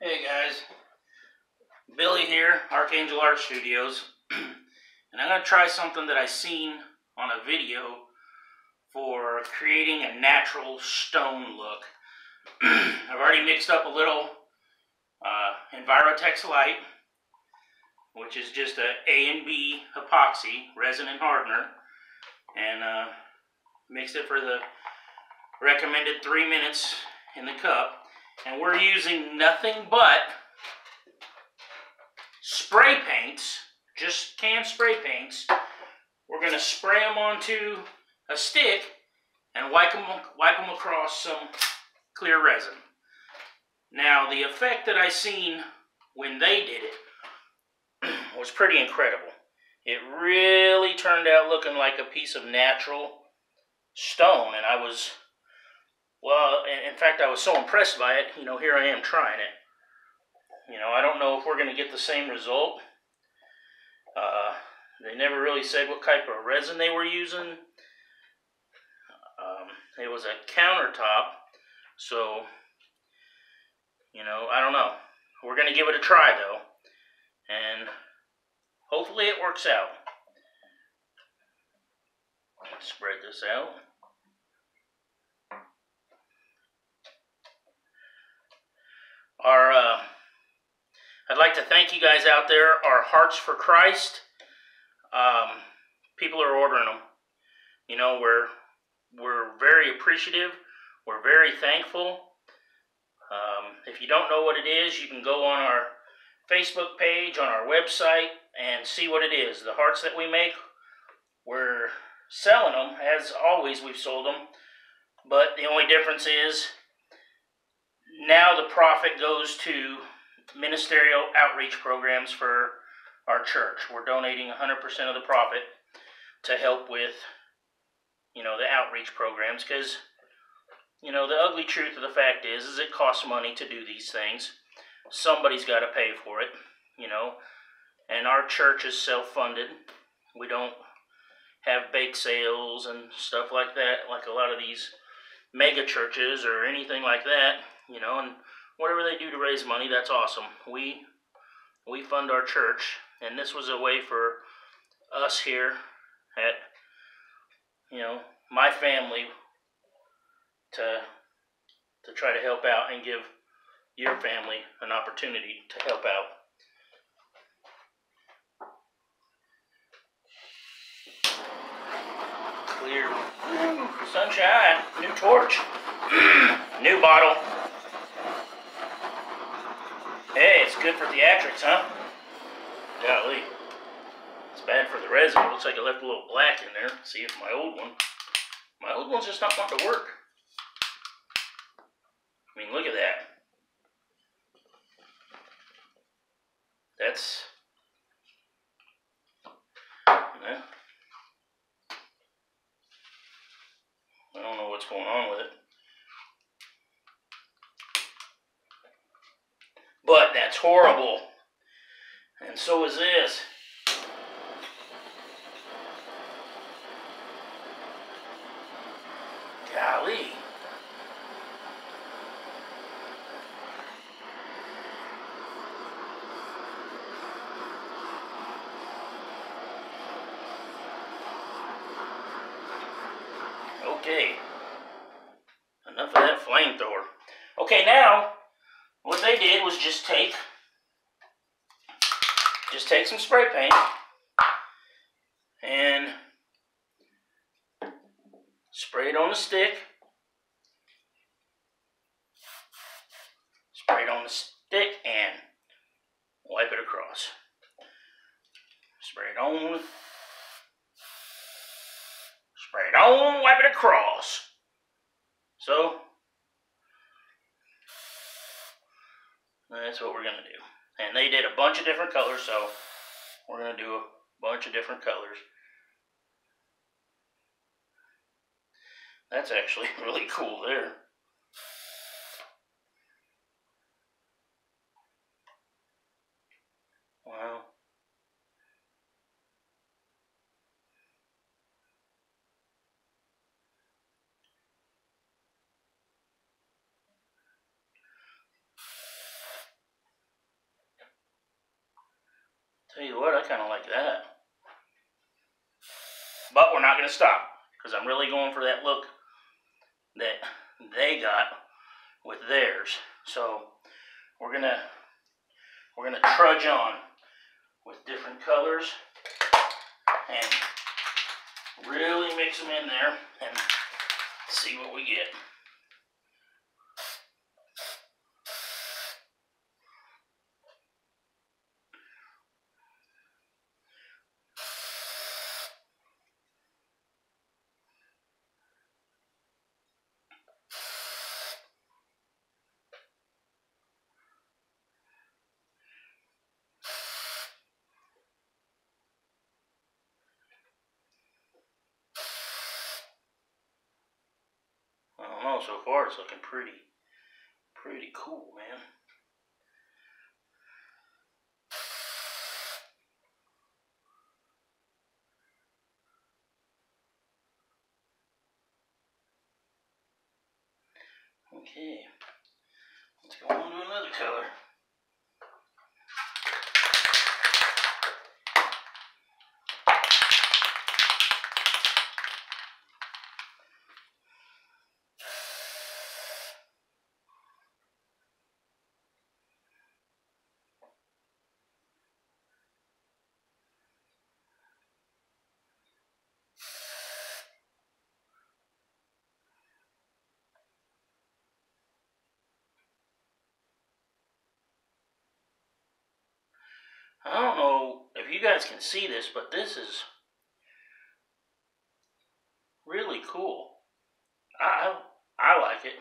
Hey guys, Billy here, Archangel Art Studios, and I'm going to try something that I seen on a video for creating a natural stone look. I've already mixed up a little uh, EnviroTex Lite, which is just a A and B epoxy resin and hardener, and uh, mixed it for the recommended three minutes in the cup and we're using nothing but spray paints, just can spray paints. We're going to spray them onto a stick and wipe them, wipe them across some clear resin. Now, the effect that I seen when they did it was pretty incredible. It really turned out looking like a piece of natural stone, and I was well, in fact, I was so impressed by it, you know, here I am trying it. You know, I don't know if we're going to get the same result. Uh, they never really said what type of resin they were using. Um, it was a countertop, so, you know, I don't know. We're going to give it a try, though, and hopefully it works out. Spread this out. Our, uh, I'd like to thank you guys out there. Our Hearts for Christ. Um, people are ordering them. You know, we're we're very appreciative. We're very thankful. Um, if you don't know what it is, you can go on our Facebook page, on our website, and see what it is. The hearts that we make, we're selling them. As always, we've sold them. But the only difference is now the profit goes to ministerial outreach programs for our church. We're donating 100% of the profit to help with, you know, the outreach programs because, you know, the ugly truth of the fact is, is it costs money to do these things. Somebody's got to pay for it, you know, and our church is self-funded. We don't have bake sales and stuff like that, like a lot of these mega churches or anything like that you know, and whatever they do to raise money, that's awesome. We we fund our church, and this was a way for us here at you know my family to to try to help out and give your family an opportunity to help out. Clear sunshine, new torch, new bottle. Hey, it's good for theatrics, huh? Golly. It's bad for the resin. It looks like I left a little black in there. See if my old one. My old one's just not wanting to work. I mean, look at that. That's... I don't know what's going on with it. But that's horrible. And so is this. Golly. Okay. Enough of that flamethrower. Okay, now what they did was just take, just take some spray paint and spray it on the stick. Spray it on the stick and wipe it across. Spray it on. Spray it on, wipe it across. So, that's what we're going to do. And they did a bunch of different colors, so we're going to do a bunch of different colors. That's actually really cool there. Wow. you what, I kind of like that. But we're not going to stop because I'm really going for that look that they got with theirs. So we're gonna we're gonna trudge on with different colors and really mix them in there and see what we get. So far it's looking pretty, pretty cool, man. Okay, let's go on to another color. I don't know if you guys can see this, but this is really cool. I I like it.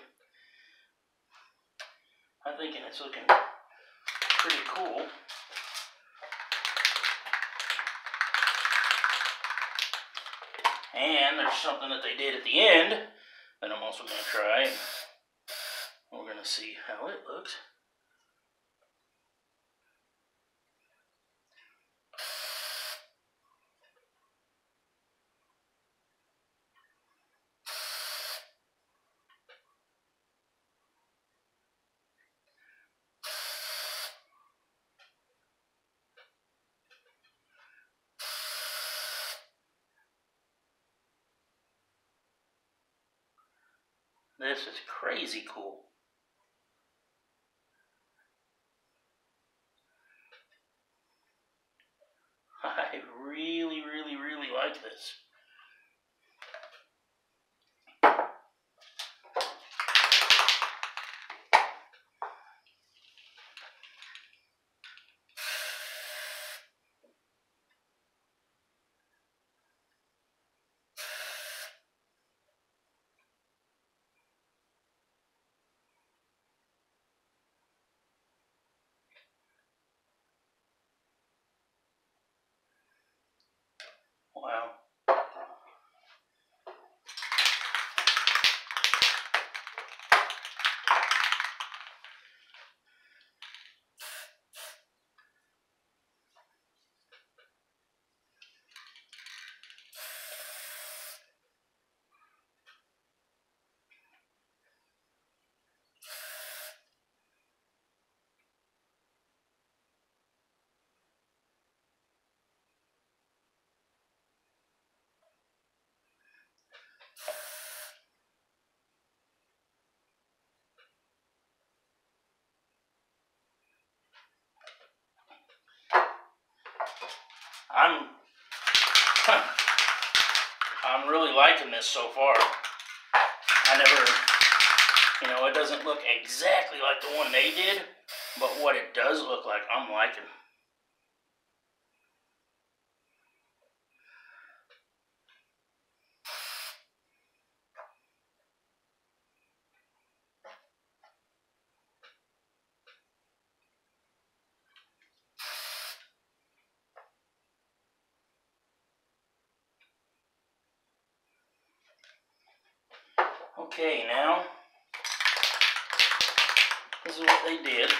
I'm thinking it's looking pretty cool. And there's something that they did at the end that I'm also going to try. We're going to see how it looks. This is crazy cool. I really, really, really like this. Wow. I'm I'm really liking this so far. I never, you know, it doesn't look exactly like the one they did, but what it does look like, I'm liking. Okay, now, this is what they did.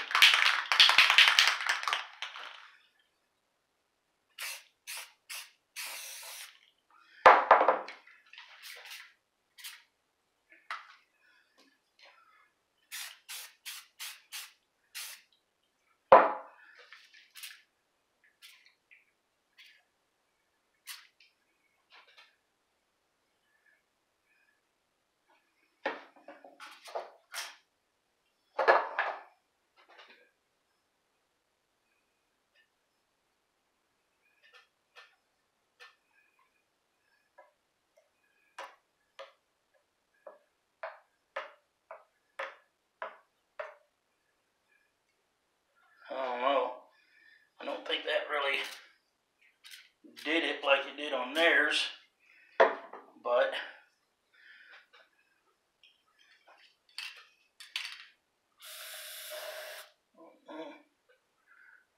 did on theirs, but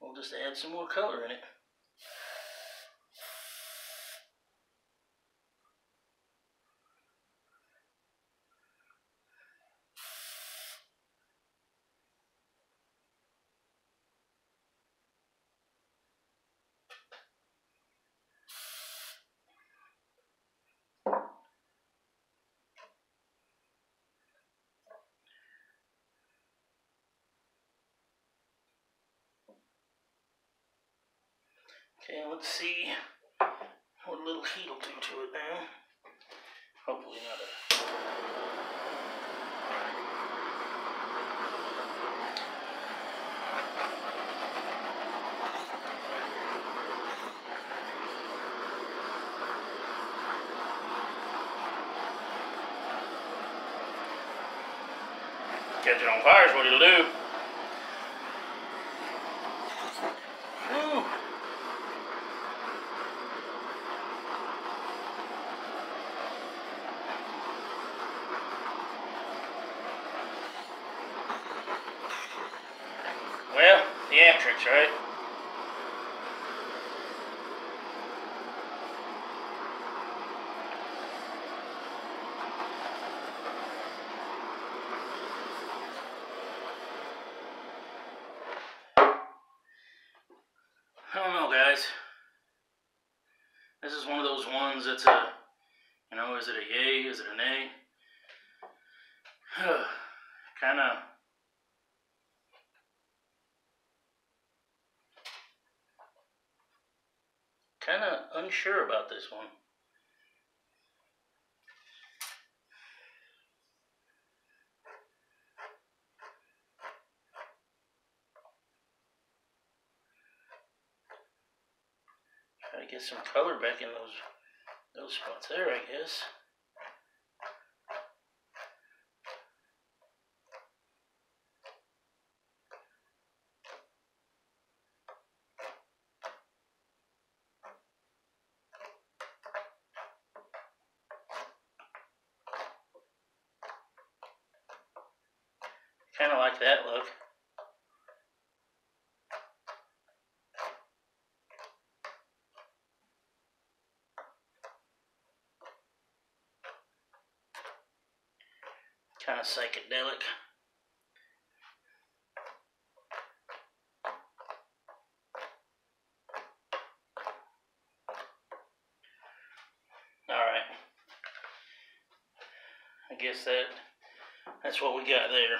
we'll just add some more color in it. Okay, let's see what a little heat will do to it now. Hopefully not a... Catch it on fire is what it'll do. Woo. Well, theatrics, right? I don't know, This is one of those ones that's a, you know, is it a yay? Is it a nay? kind of. Kind of unsure about this one. Get some color back in those those spots there, I guess. Kind of like that look. Kind of psychedelic. All right. I guess that that's what we got there.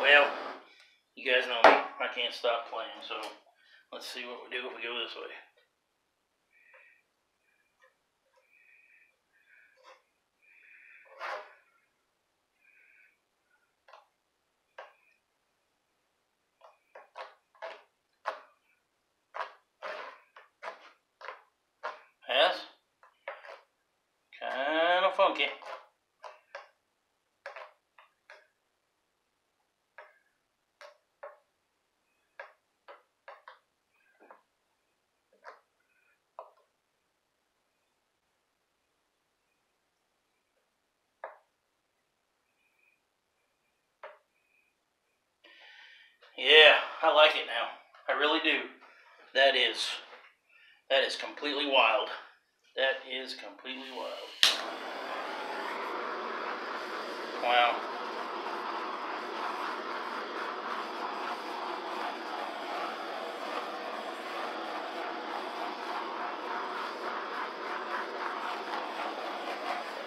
Well, you guys know me. I can't stop playing, so let's see what we do if we go this way. Yes? Kind of funky. Yeah, I like it now. I really do. That is, that is completely wild. That is completely wild. Wow.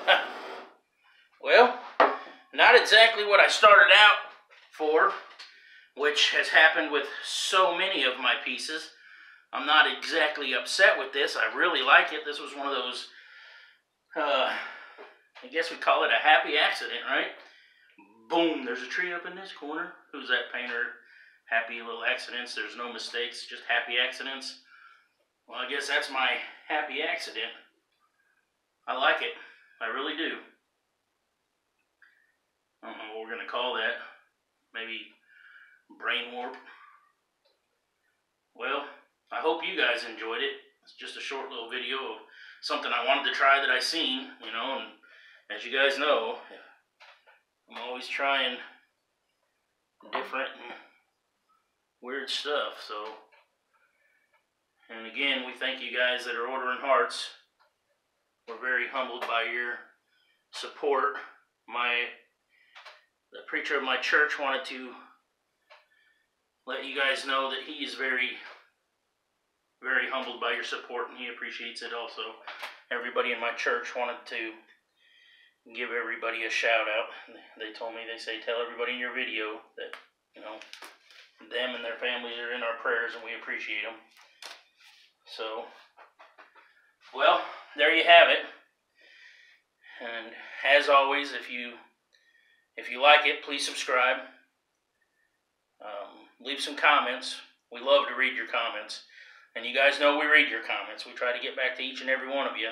well, not exactly what I started out for which has happened with so many of my pieces. I'm not exactly upset with this. I really like it. This was one of those, uh, I guess we call it a happy accident, right? Boom, there's a tree up in this corner. Who's that painter? Happy little accidents. There's no mistakes, just happy accidents. Well, I guess that's my happy accident. I like it. I really do. I don't know what we're going to call that. Maybe brain warp. Well, I hope you guys enjoyed it. It's just a short little video of something I wanted to try that I seen, you know, and as you guys know, I'm always trying different and weird stuff, so and again, we thank you guys that are ordering hearts. We're very humbled by your support. My the preacher of my church wanted to let you guys know that he is very very humbled by your support and he appreciates it also. Everybody in my church wanted to give everybody a shout out. They told me they say tell everybody in your video that, you know, them and their families are in our prayers and we appreciate them. So, well, there you have it. And as always, if you if you like it, please subscribe. Leave some comments. We love to read your comments. And you guys know we read your comments. We try to get back to each and every one of you.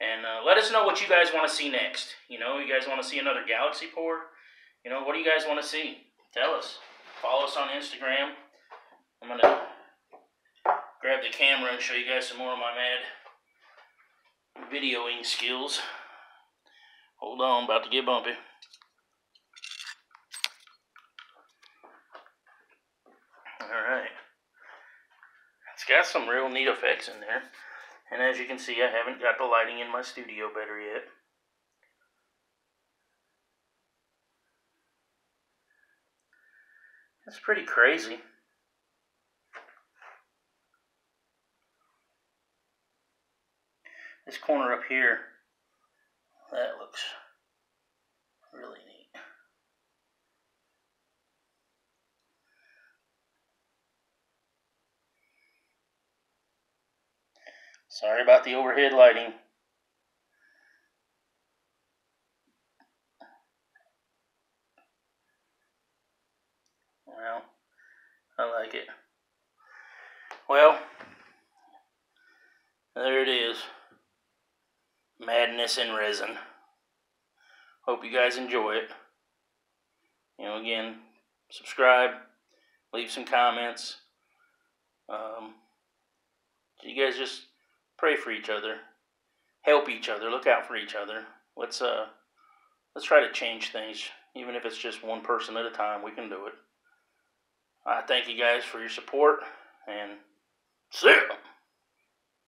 And uh, let us know what you guys want to see next. You know, you guys want to see another Galaxy pour? You know, what do you guys want to see? Tell us. Follow us on Instagram. I'm going to grab the camera and show you guys some more of my mad videoing skills. Hold on, about to get bumpy. Alright. It's got some real neat effects in there. And as you can see, I haven't got the lighting in my studio better yet. It's pretty crazy. This corner up here, that looks really neat. Sorry about the overhead lighting. Well, I like it. Well, there it is. Madness in resin. Hope you guys enjoy it. You know, again, subscribe, leave some comments. Um, you guys just pray for each other, help each other, look out for each other. Let's uh, let's try to change things, even if it's just one person at a time. We can do it. I thank you guys for your support and see ya.